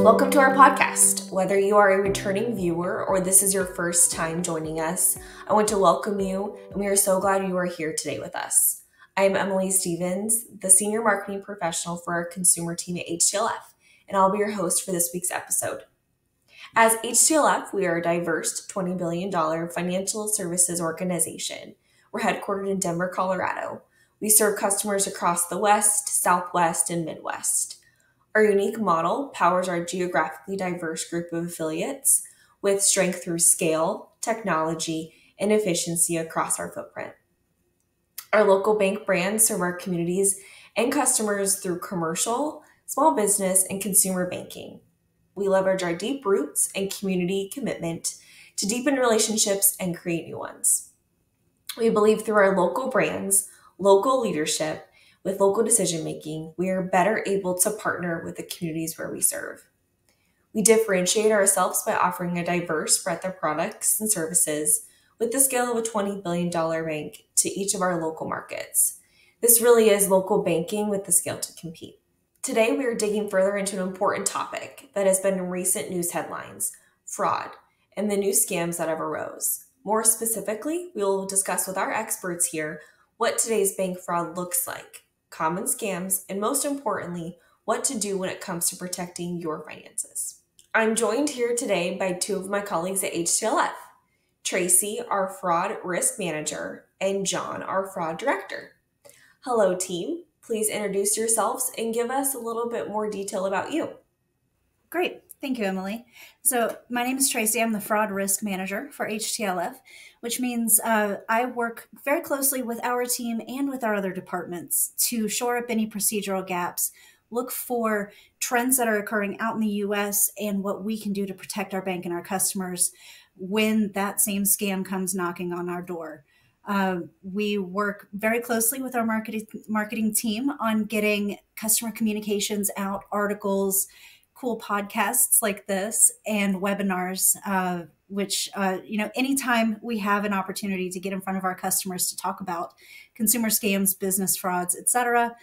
Welcome to our podcast. Whether you are a returning viewer or this is your first time joining us, I want to welcome you and we are so glad you are here today with us. I am Emily Stevens, the senior marketing professional for our consumer team at HTLF, and I'll be your host for this week's episode. As HTLF, we are a diverse $20 billion financial services organization. We're headquartered in Denver, Colorado. We serve customers across the West, Southwest, and Midwest. Our unique model powers our geographically diverse group of affiliates with strength through scale, technology, and efficiency across our footprint. Our local bank brands serve our communities and customers through commercial, small business, and consumer banking. We leverage our deep roots and community commitment to deepen relationships and create new ones. We believe through our local brands, local leadership, with local decision making, we are better able to partner with the communities where we serve. We differentiate ourselves by offering a diverse breadth of products and services with the scale of a $20 billion bank to each of our local markets. This really is local banking with the scale to compete. Today, we are digging further into an important topic that has been in recent news headlines fraud and the new scams that have arose. More specifically, we will discuss with our experts here what today's bank fraud looks like common scams, and most importantly, what to do when it comes to protecting your finances. I'm joined here today by two of my colleagues at HTLF Tracy, our fraud risk manager, and John, our fraud director. Hello, team. Please introduce yourselves and give us a little bit more detail about you. Great. Thank you, Emily. So, my name is Tracy. I'm the fraud risk manager for HTLF, which means uh, I work very closely with our team and with our other departments to shore up any procedural gaps, look for trends that are occurring out in the US, and what we can do to protect our bank and our customers when that same scam comes knocking on our door. Uh, we work very closely with our marketing marketing team on getting customer communications out, articles, cool podcasts like this and webinars, uh, which, uh, you know, anytime we have an opportunity to get in front of our customers to talk about consumer scams, business frauds, etc.,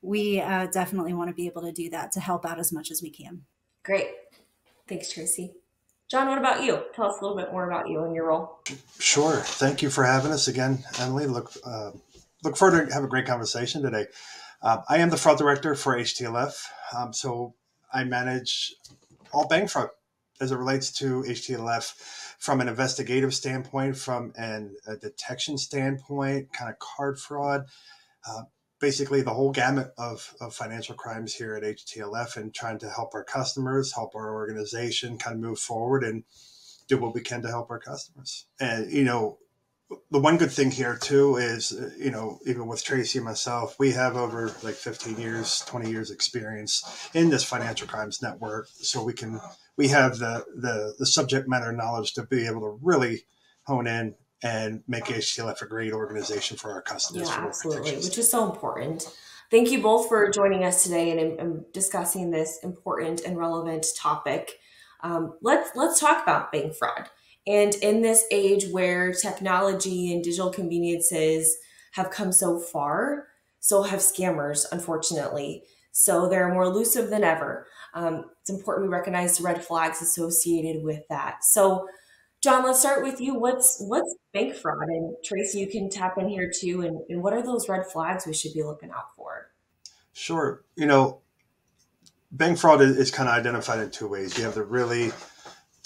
we uh, definitely want to be able to do that to help out as much as we can. Great. Thanks, Tracy. John, what about you? Tell us a little bit more about you and your role. Sure. Thank you for having us again, Emily. Look, uh, look forward to have a great conversation today. Uh, I am the fraud director for HTLF. Um, so I manage all bank fraud as it relates to HTLF from an investigative standpoint, from an, a detection standpoint, kind of card fraud, uh, basically the whole gamut of, of financial crimes here at HTLF and trying to help our customers, help our organization kind of move forward and do what we can to help our customers. And, you know, the one good thing here too is uh, you know even with tracy and myself we have over like 15 years 20 years experience in this financial crimes network so we can we have the the, the subject matter knowledge to be able to really hone in and make HTLF a great organization for our customers. Yeah, absolutely, which is so important. Thank you both for joining us today and, and discussing this important and relevant topic. Um, let's let's talk about bank fraud. And in this age where technology and digital conveniences have come so far, so have scammers, unfortunately. So they're more elusive than ever. Um, it's important we recognize the red flags associated with that. So, John, let's start with you. What's what's bank fraud? And Tracy, you can tap in here too. And, and what are those red flags we should be looking out for? Sure. You know, bank fraud is, is kind of identified in two ways. You have the really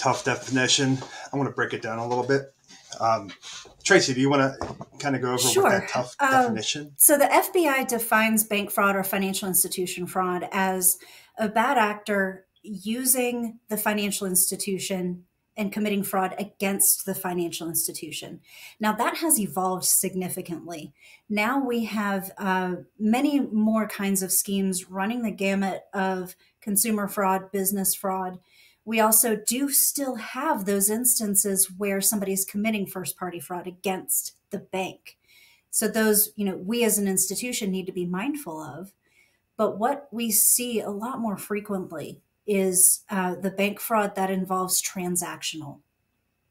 tough definition. I want to break it down a little bit. Um, Tracy, do you want to kind of go over sure. what that tough um, definition? So the FBI defines bank fraud or financial institution fraud as a bad actor using the financial institution and committing fraud against the financial institution. Now, that has evolved significantly. Now we have uh, many more kinds of schemes running the gamut of consumer fraud, business fraud, we also do still have those instances where somebody is committing first party fraud against the bank. So those, you know, we as an institution need to be mindful of. But what we see a lot more frequently is uh, the bank fraud that involves transactional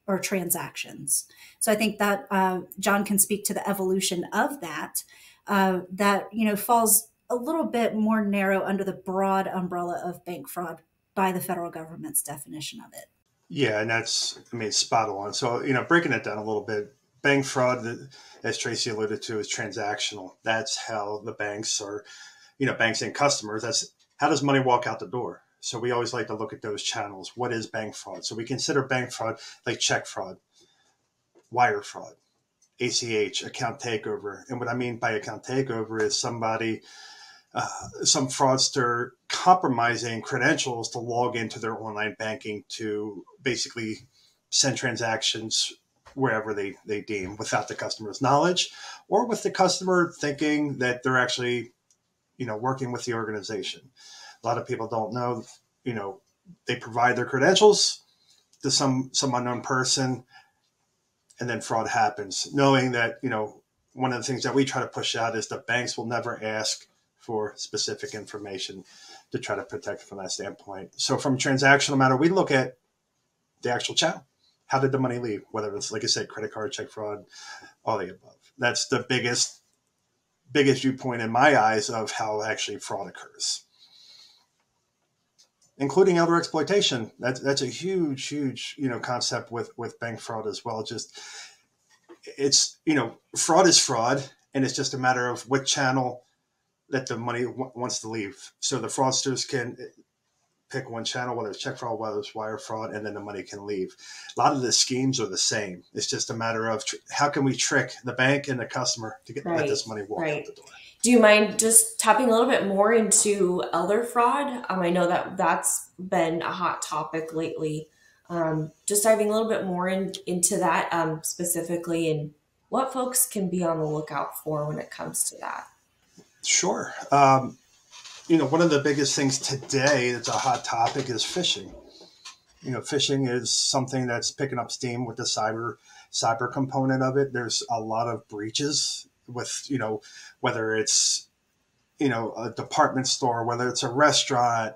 or transactions. So I think that uh, John can speak to the evolution of that. Uh, that you know falls a little bit more narrow under the broad umbrella of bank fraud by the federal government's definition of it. Yeah, and that's I mean spot on. So you know, breaking it down a little bit, bank fraud, as Tracy alluded to, is transactional. That's how the banks are, you know, banks and customers. That's how does money walk out the door. So we always like to look at those channels. What is bank fraud? So we consider bank fraud like check fraud, wire fraud, ACH, account takeover. And what I mean by account takeover is somebody, uh, some fraudster compromising credentials to log into their online banking to basically send transactions wherever they, they deem without the customer's knowledge or with the customer thinking that they're actually, you know, working with the organization. A lot of people don't know, you know, they provide their credentials to some some unknown person and then fraud happens knowing that you know one of the things that we try to push out is that banks will never ask for specific information to try to protect from that standpoint. So from transactional matter we look at the actual channel. How did the money leave? Whether it's like i said credit card check fraud all the above. That's the biggest biggest viewpoint in my eyes of how actually fraud occurs. Including elder exploitation. That's that's a huge, huge you know concept with with bank fraud as well. Just it's you know fraud is fraud, and it's just a matter of what channel that the money w- wants to leave. So the fraudsters can pick one channel, whether it's check fraud, whether it's wire fraud, and then the money can leave. A lot of the schemes are the same. It's just a matter of tr- how can we trick the bank and the customer to get right. let this money walk right. out the door. Do you mind just tapping a little bit more into elder fraud? Um, I know that that's been a hot topic lately. Um, just diving a little bit more in, into that um, specifically and what folks can be on the lookout for when it comes to that. Sure. Um, you know, one of the biggest things today that's a hot topic is phishing. You know, phishing is something that's picking up steam with the cyber cyber component of it. There's a lot of breaches with you know whether it's you know a department store, whether it's a restaurant.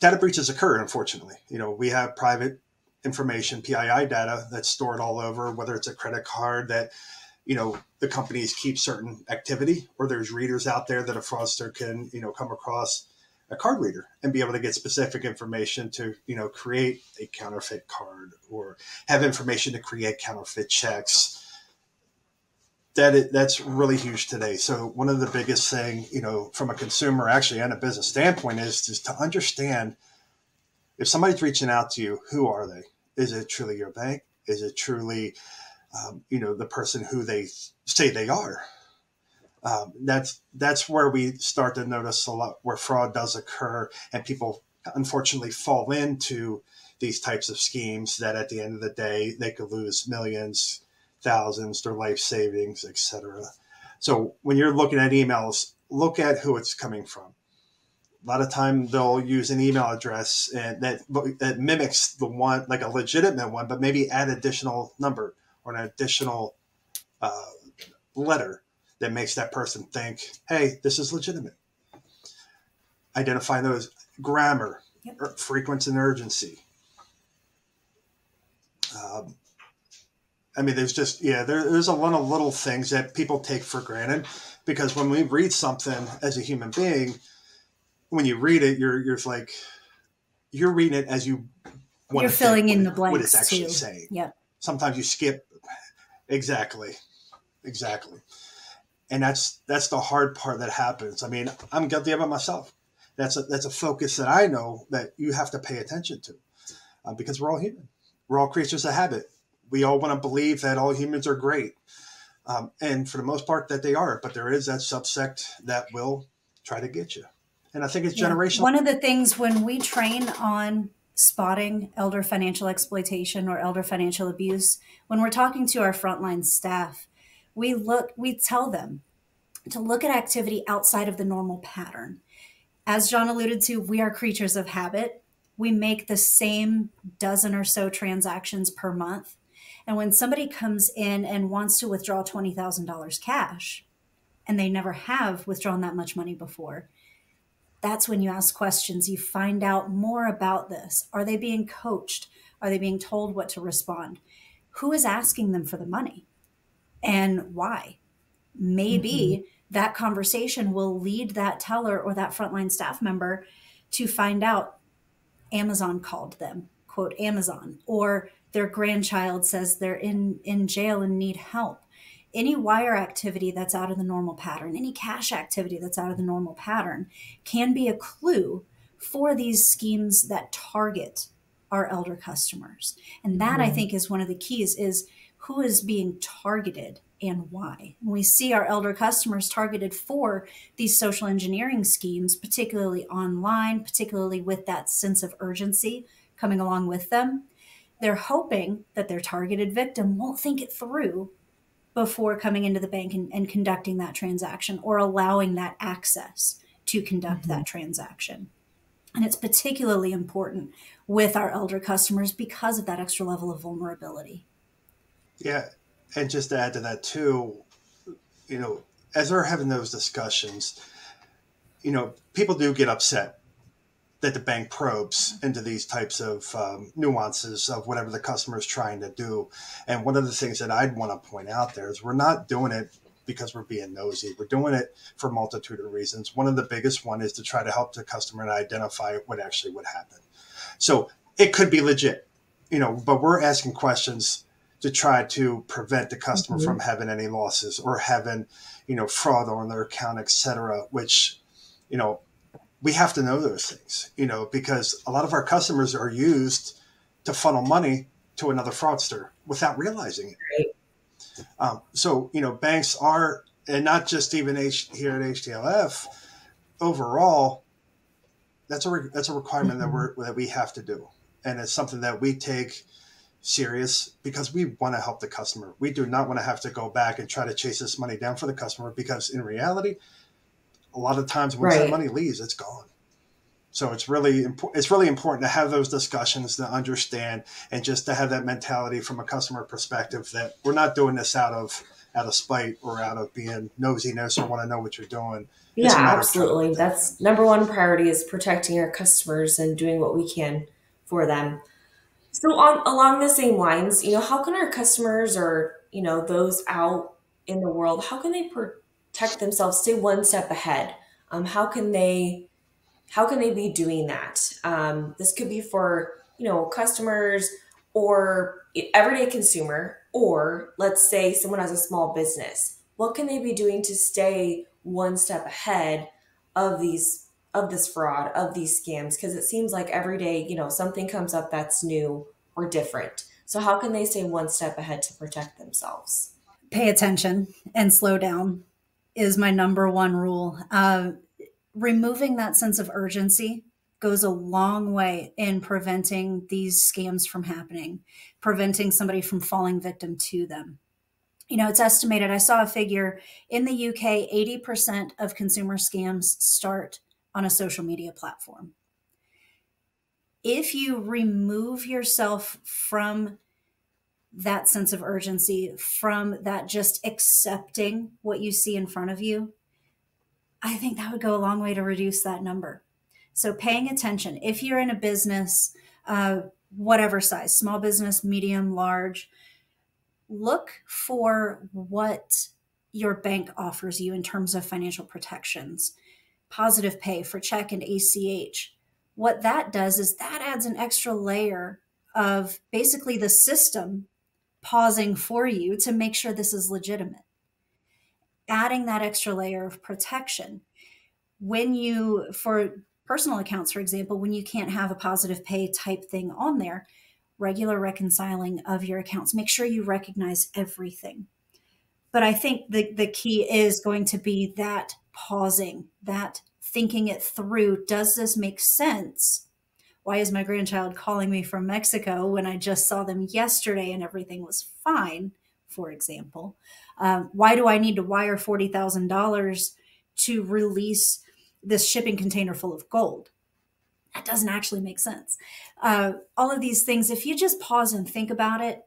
Data breaches occur, unfortunately. You know, we have private information, PII data that's stored all over, whether it's a credit card that, you know, the companies keep certain activity, or there's readers out there that a fraudster can, you know, come across a card reader and be able to get specific information to, you know, create a counterfeit card or have information to create counterfeit checks that it, that's really huge today. So one of the biggest thing, you know, from a consumer actually and a business standpoint is just to understand if somebody's reaching out to you, who are they? Is it truly your bank? Is it truly, um, you know, the person who they say they are? Um, that's that's where we start to notice a lot where fraud does occur, and people unfortunately fall into these types of schemes that at the end of the day they could lose millions thousands, their life savings, etc. So when you're looking at emails, look at who it's coming from. A lot of time they'll use an email address and that that mimics the one like a legitimate one, but maybe add additional number or an additional uh, letter that makes that person think, "Hey, this is legitimate." Identify those grammar, yep. Frequency, and urgency. Um, I mean, there's just yeah, there, there's a lot of little things that people take for granted because when we read something as a human being, when you read it, you're you're like you're reading it as you you're filling in the blanks what it's actually too. saying. Yeah. Sometimes you skip exactly, exactly, and that's that's the hard part that happens. I mean, I'm guilty of it myself. That's a that's a focus that I know that you have to pay attention to uh, because we're all human. We're all creatures of habit we all want to believe that all humans are great. Um, and for the most part, that they are. But there is that subsect that will try to get you. And I think it's generational. One of the things when we train on spotting elder financial exploitation or elder financial abuse, when we're talking to our frontline staff, we look, we tell them to look at activity outside of the normal pattern. As John alluded to, we are creatures of habit. We make the same dozen or so transactions per month and when somebody comes in and wants to withdraw $20,000 cash and they never have withdrawn that much money before, that's when you ask questions. You find out more about this. Are they being coached? Are they being told what to respond? Who is asking them for the money and why? Maybe mm-hmm. that conversation will lead that teller or that frontline staff member to find out Amazon called them, quote, Amazon, or their grandchild says they're in, in jail and need help. Any wire activity that's out of the normal pattern, any cash activity that's out of the normal pattern can be a clue for these schemes that target our elder customers. And that mm-hmm. I think is one of the keys is who is being targeted and why. we see our elder customers targeted for these social engineering schemes, particularly online, particularly with that sense of urgency coming along with them. They're hoping that their targeted victim won't think it through before coming into the bank and, and conducting that transaction or allowing that access to conduct mm-hmm. that transaction. And it's particularly important with our elder customers because of that extra level of vulnerability. Yeah. And just to add to that, too, you know, as they're having those discussions, you know, people do get upset that the bank probes into these types of um, nuances of whatever the customer is trying to do. And one of the things that I'd want to point out there is we're not doing it because we're being nosy. We're doing it for a multitude of reasons. One of the biggest one is to try to help the customer and identify what actually would happen. So it could be legit, you know, but we're asking questions to try to prevent the customer mm-hmm. from having any losses or having, you know, fraud on their account, et cetera, which, you know, we have to know those things, you know, because a lot of our customers are used to funnel money to another fraudster without realizing it. Right. Um, so, you know, banks are, and not just even H, here at HTLF, overall, that's a re- that's a requirement mm-hmm. that we that we have to do, and it's something that we take serious because we want to help the customer. We do not want to have to go back and try to chase this money down for the customer because in reality, a lot of times when right. that money leaves, it's gone. So it's really important. It's really important to have those discussions to understand and just to have that mentality from a customer perspective that we're not doing this out of out of spite or out of being nosiness or want to know what you're doing. Yeah, absolutely. That's number one priority is protecting our customers and doing what we can for them. So on along the same lines, you know, how can our customers or, you know, those out in the world, how can they protect themselves, stay one step ahead? Um, how can they how can they be doing that? Um, this could be for, you know, customers or everyday consumer, or let's say someone has a small business. What can they be doing to stay one step ahead of these of this fraud, of these scams, because it seems like every day, you know, something comes up that's new or different. So, how can they stay one step ahead to protect themselves? Pay attention and slow down is my number one rule. Uh, removing that sense of urgency goes a long way in preventing these scams from happening, preventing somebody from falling victim to them. You know, it's estimated, I saw a figure in the UK, 80% of consumer scams start on a social media platform. If you remove yourself from that sense of urgency, from that just accepting what you see in front of you, I think that would go a long way to reduce that number. So, paying attention. If you're in a business, uh, whatever size, small business, medium, large, look for what your bank offers you in terms of financial protections positive pay for check and ACH. What that does is that adds an extra layer of basically the system pausing for you to make sure this is legitimate. Adding that extra layer of protection. When you, for personal accounts, for example, when you can't have a positive pay type thing on there, regular reconciling of your accounts, make sure you recognize everything. But I think the, the key is going to be that pausing, that thinking it through. Does this make sense? Why is my grandchild calling me from Mexico when I just saw them yesterday and everything was fine, for example? Um, why do I need to wire $40,000 to release this shipping container full of gold? That doesn't actually make sense. Uh, all of these things, if you just pause and think about it,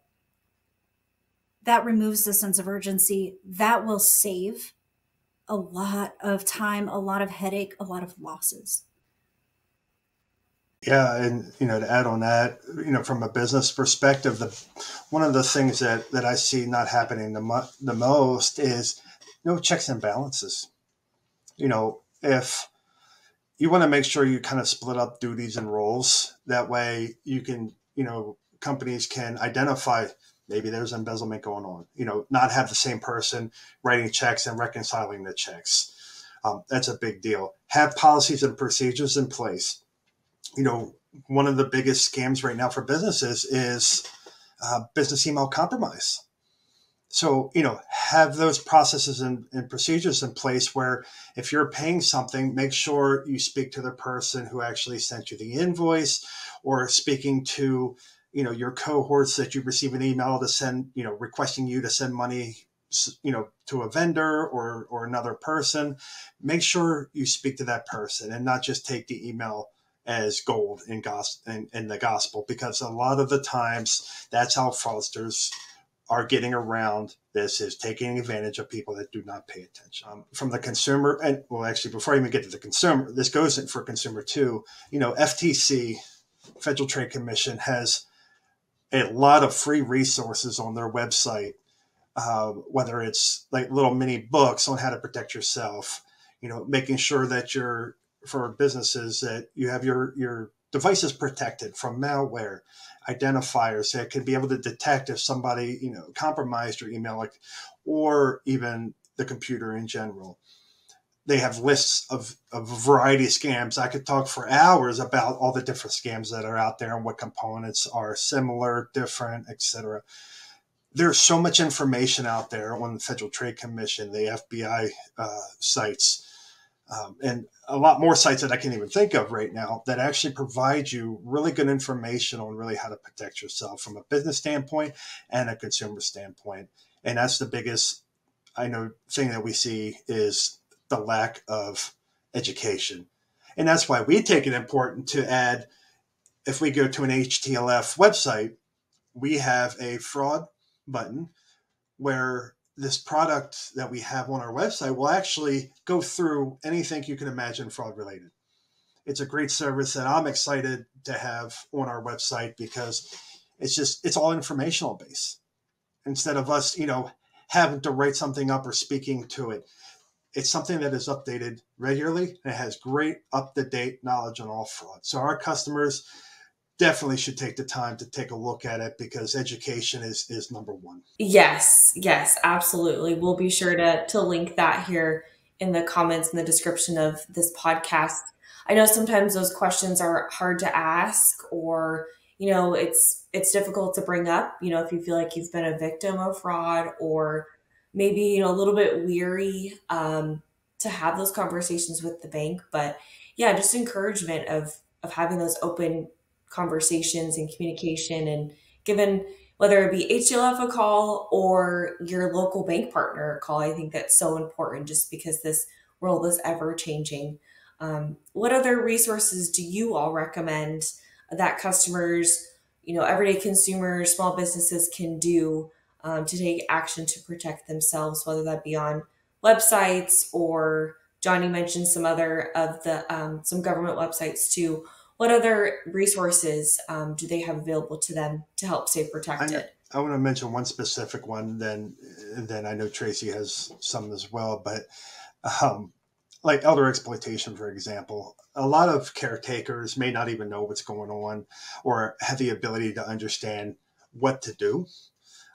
that removes the sense of urgency. That will save a lot of time, a lot of headache, a lot of losses. Yeah, and you know, to add on that, you know, from a business perspective, the one of the things that that I see not happening the mo- the most is no checks and balances. You know, if you want to make sure you kind of split up duties and roles. That way you can, you know, companies can identify maybe there's embezzlement going on, you know, not have the same person writing checks and reconciling the checks. Um, that's a big deal. Have policies and procedures in place. You know, one of the biggest scams right now for businesses is uh, business email compromise. So, you know, have those processes and, and, procedures in place where if you're paying something, make sure you speak to the person who actually sent you the invoice or speaking to, you know, your cohorts that you receive an email to send, you know, requesting you to send money, you know, to a vendor or, or another person. Make sure you speak to that person and not just take the email as gold in, gos- in, in the gospel, because a lot of the times that's how fraudsters are getting around this is taking advantage of people that do not pay attention. Um, from the consumer and well actually before i even get to the consumer this goes in for consumer too. You know ftc federal trade commission has a lot of free resources on their website uh, whether it's like little mini books on how to protect yourself you know making sure that you're for businesses that you have your your devices protected from malware identifiers that could be able to detect if somebody you know compromised your email like or even the computer in general. They have lists of, of a variety of scams. I could talk for hours about all the different scams that are out there and what components are similar different etc there's so much information out there on the federal trade commission the fbi uh, sites um, and a lot more sites that I can't even think of right now that actually provide you really good information on really how to protect yourself from a business standpoint and a consumer standpoint. And that's the biggest, I know, thing that we see is the lack of education. And that's why we take it important to add, if we go to an HTLF website, we have a fraud button where this product that we have on our website will actually go through anything you can imagine fraud related. It's a great service that I'm excited to have on our website because it's just it's all informational based. Instead of us, you know, having to write something up or speaking to it. It's something that is updated regularly and it has great up to date knowledge on all fraud. So our customers definitely should take the time to take a look at it because education is is number one. Yes, yes, absolutely. We'll be sure to to link that here in the comments in the description of this podcast. I know sometimes those questions are hard to ask or you know it's it's difficult to bring up you know if you feel like you've been a victim of fraud or maybe you know a little bit weary um, to have those conversations with the bank but yeah just encouragement of of having those open conversations and communication and given whether it be HTLF a call or your local bank partner call, I think that's so important just because this world is ever changing. Um, what other resources do you all recommend that customers, you know, everyday consumers, small businesses can do um, to take action to protect themselves, whether that be on websites or Johnny mentioned some other of the um, some government websites too what other resources um, do they have available to them to help stay protected? I, I want to mention one specific one. Then, then I know Tracy has some as well. But um, like elder exploitation, for example, a lot of caretakers may not even know what's going on or have the ability to understand what to do.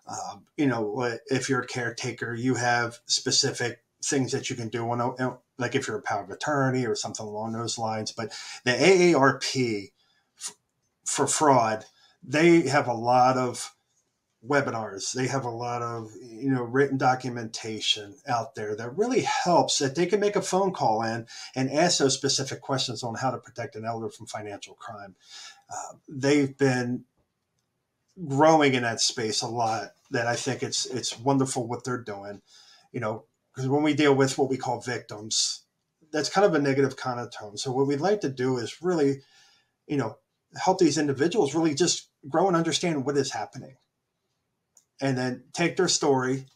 Um, you know, if you're a caretaker, you have specific things that you can do on a, like if you're a power of attorney or something along those lines. But the AARP f- for fraud, they have a lot of webinars. They have a lot of you know written documentation out there that really helps that they can make a phone call in and ask those specific questions on how to protect an elder from financial crime. Uh, they've been growing in that space a lot. That I think it's it's wonderful what they're doing. You know, because when we deal with what we call victims, that's kind of a negative connotation. So what we'd like to do is really, you know, help these individuals really just grow and understand what is happening, and then take their story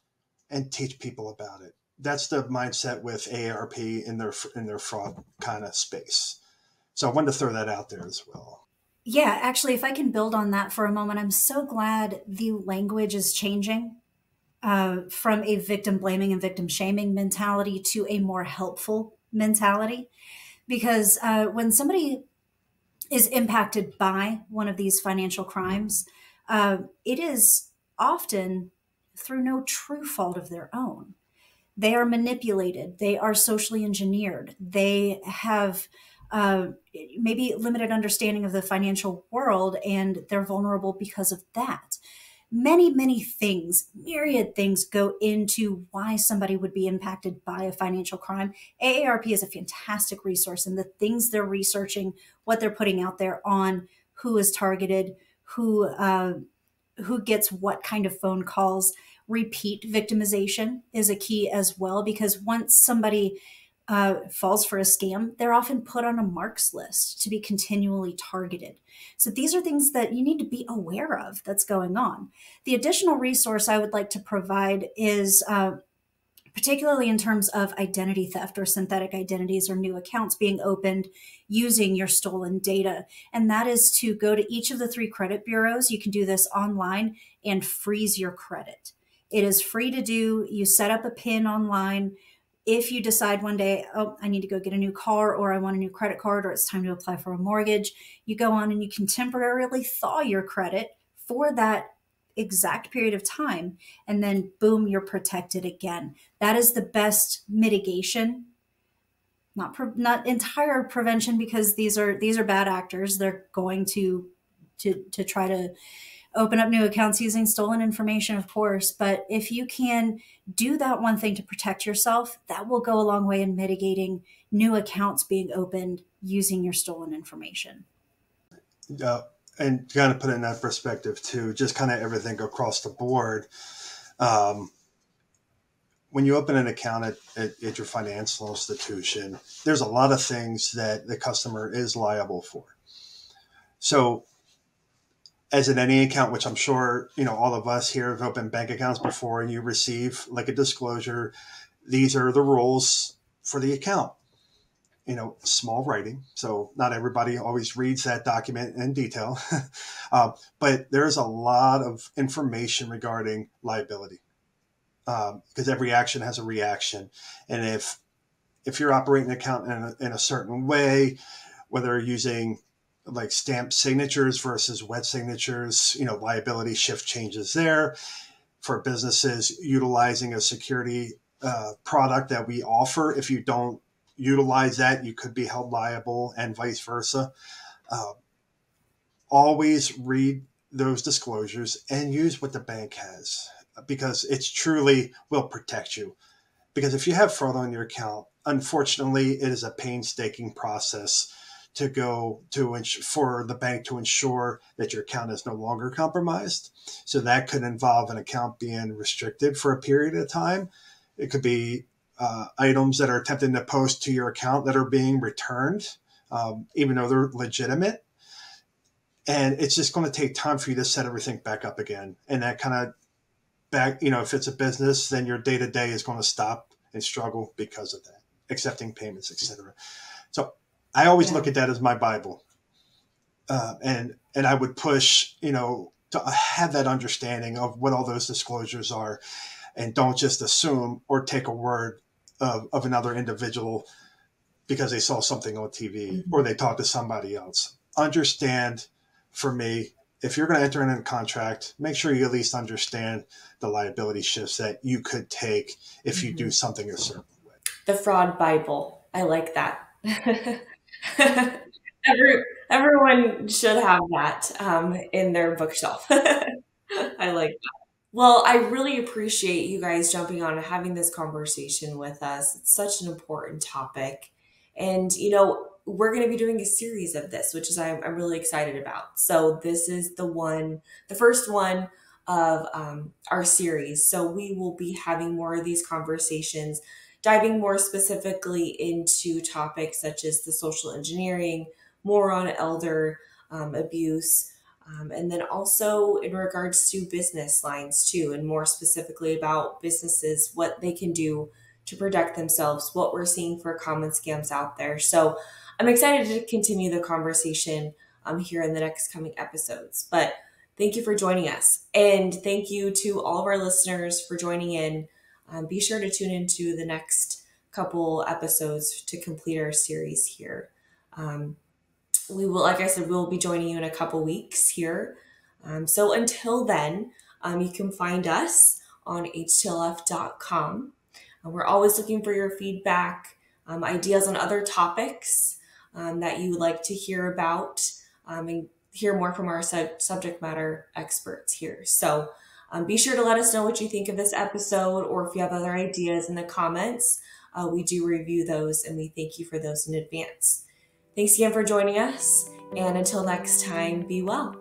and teach people about it. That's the mindset with AARP in their in their fraud kind of space. So I wanted to throw that out there as well. Yeah, actually, if I can build on that for a moment, I'm so glad the language is changing uh, from a victim blaming and victim shaming mentality to a more helpful mentality. Because uh, when somebody is impacted by one of these financial crimes, uh, it is often through no true fault of their own. They are manipulated, they are socially engineered, they have uh, maybe limited understanding of the financial world and they're vulnerable because of that many, many things, myriad things go into why somebody would be impacted by a financial crime. AARP is a fantastic resource, and the things they're researching, what they're putting out there on who is targeted, who uh, who gets what kind of phone calls. Repeat victimization is a key as well because once somebody uh, falls for a scam, they're often put on a marks list to be continually targeted. So these are things that you need to be aware of that's going on. The additional resource I would like to provide is uh, particularly in terms of identity theft or synthetic identities or new accounts being opened using your stolen data. And that is to go to each of the three credit bureaus. You can do this online and freeze your credit. It is free to do. You set up a PIN online if you decide one day, oh, I need to go get a new car or I want a new credit card or it's time to apply for a mortgage, you go on and you can temporarily thaw your credit for that exact period of time and then boom you're protected again. That is the best mitigation. Not not entire prevention because these are these are bad actors. They're going to to to try to open up new accounts using stolen information, of course. But if you can do that one thing to protect yourself, that will go a long way in mitigating new accounts being opened using your stolen information. Yeah. And kind of put it in that perspective too, just kind of everything across the board. Um, when you open an account at, at, at, your financial institution, there's a lot of things that the customer is liable for. So as in any account, which I'm sure you know all of us here have opened bank accounts before, and you receive like a disclosure. These are the rules for the account. You know, small writing, so not everybody always reads that document in detail, uh, but there's a lot of information regarding liability because um, every action has a reaction, and if if you're operating an account in a, in a certain way, whether using like stamp signatures versus wet signatures, you know, liability shift changes there for businesses utilizing a security uh, product that we offer. If you don't utilize that, you could be held liable and vice versa. Uh, always read those disclosures and use what the bank has because it's truly will protect you. Because if you have fraud on your account, unfortunately, it is a painstaking process to go to for the bank to ensure that your account is no longer compromised. So that could involve an account being restricted for a period of time. It could be uh, items that are attempting to post to your account that are being returned, um, even though they're legitimate. And it's just going to take time for you to set everything back up again. And that kind of back, you know, if it's a business, then your day to day is going to stop and struggle because of that, accepting payments, etc. So I always yeah. look at that as my Bible, uh, and and I would push you know to have that understanding of what all those disclosures are, and don't just assume or take a word of, of another individual because they saw something on TV mm-hmm. or they talked to somebody else. Understand, for me, if you're going to enter in a contract, make sure you at least understand the liability shifts that you could take if you mm-hmm. do something a certain way. The fraud Bible. I like that. Every, everyone should have that um, in their bookshelf. I like that. Well, I really appreciate you guys jumping on and having this conversation with us. It's such an important topic. And, you know, we're going to be doing a series of this, which is I'm, I'm really excited about. So, this is the one, the first one of um, our series. So, we will be having more of these conversations diving more specifically into topics such as the social engineering, more on elder um, abuse, um, and then also in regards to business lines too, and more specifically about businesses, what they can do to protect themselves, what we're seeing for common scams out there. So I'm excited to continue the conversation um, here in the next coming episodes. But thank you for joining us. And thank you to all of our listeners for joining in. Um, be sure to tune into the next couple episodes to complete our series here. Um, we will, like I said, we'll be joining you in a couple weeks here. Um, so until then, um, you can find us on htlf.com. Uh, we're always looking for your feedback, um, ideas on other topics um, that you would like to hear about, and hear more from our sub- subject matter experts here. So um, be sure to let us know what you think of this episode or if you have other ideas in the comments. Uh, we do review those and we thank you for those in advance. Thanks again for joining us, and until next time, be well.